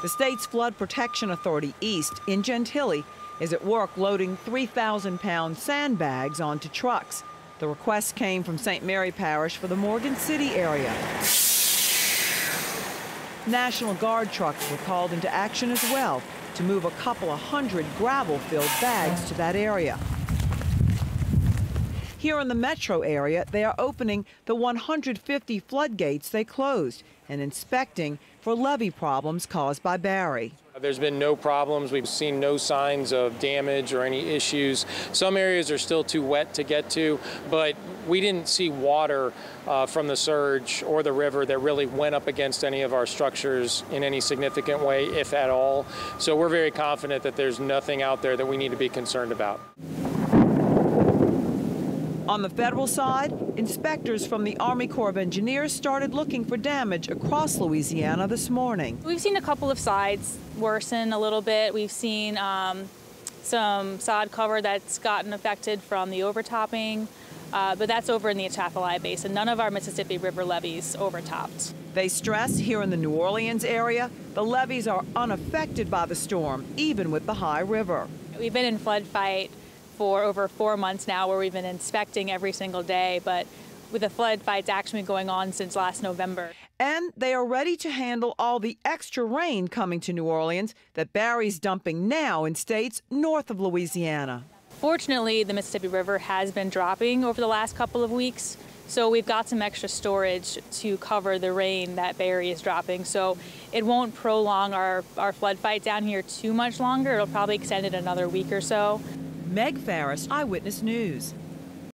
The state's Flood Protection Authority East in Gentilly is at work loading 3,000 pound sandbags onto trucks. The request came from St. Mary Parish for the Morgan City area. National Guard trucks were called into action as well to move a couple of hundred gravel filled bags to that area. Here in the metro area, they are opening the 150 floodgates they closed and inspecting for levee problems caused by Barry. There's been no problems. We've seen no signs of damage or any issues. Some areas are still too wet to get to, but we didn't see water uh, from the surge or the river that really went up against any of our structures in any significant way, if at all. So we're very confident that there's nothing out there that we need to be concerned about. On the federal side, inspectors from the Army Corps of Engineers started looking for damage across Louisiana this morning. We've seen a couple of sides worsen a little bit. We've seen um, some sod cover that's gotten affected from the overtopping, uh, but that's over in the Atchafalaya Basin. None of our Mississippi River levees overtopped. They stress here in the New Orleans area, the levees are unaffected by the storm, even with the high river. We've been in flood fight for over four months now where we've been inspecting every single day, but with the flood fights actually going on since last November. And they are ready to handle all the extra rain coming to New Orleans that Barry's dumping now in states north of Louisiana. Fortunately, the Mississippi River has been dropping over the last couple of weeks. So we've got some extra storage to cover the rain that Barry is dropping. So it won't prolong our, our flood fight down here too much longer. It'll probably extend it another week or so. Meg Farris, Eyewitness News.